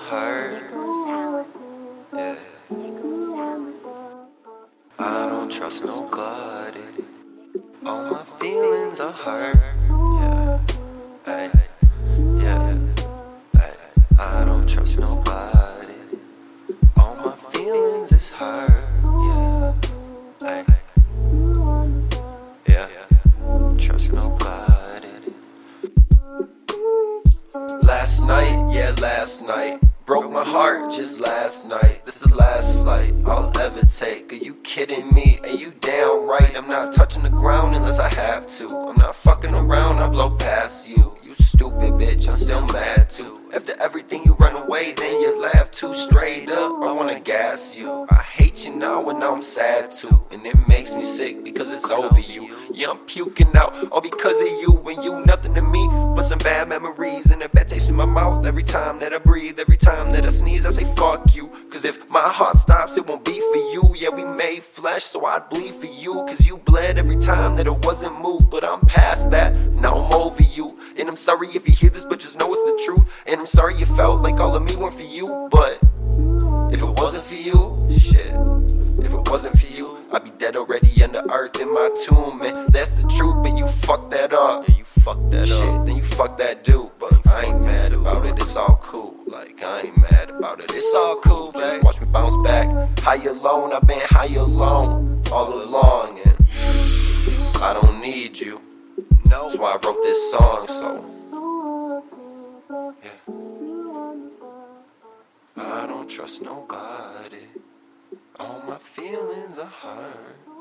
hurt. Yeah. I don't trust nobody. All my feelings are hurt. Last night, yeah, last night. Broke my heart just last night. This is the last flight I'll ever take. Are you kidding me? Are you down right? I'm not touching the ground unless I have to. I'm not fucking around, I blow past you. You stupid bitch, I'm still mad too. After everything you run away, then you laugh too straight up. I wanna gas you. I hate you now and I'm sad too. And it makes me sick because it's over you. Yeah, I'm puking out all because of you and you nothing to me some bad memories and a bad taste in my mouth every time that I breathe. Every time that I sneeze, I say fuck you. Cause if my heart stops, it won't be for you. Yeah, we made flesh, so I'd bleed for you. Cause you bled every time that it wasn't moved. But I'm past that, now I'm over you. And I'm sorry if you hear this, but just know it's the truth. And I'm sorry you felt like all of me weren't for you. But if it wasn't for you, shit. If it wasn't for you, I'd be dead already the earth in my tomb. man. that's the truth, but you fucked that up. Yeah, you fucked that Shit, up. then you fuck that dude. But I ain't mad about it, it's all cool. Like, I ain't mad about it, it's all cool, Just watch me bounce back. High alone, I've been high alone all along. And I don't need you. No. That's why I wrote this song, so. Yeah. I don't trust nobody. All my feelings are hurt.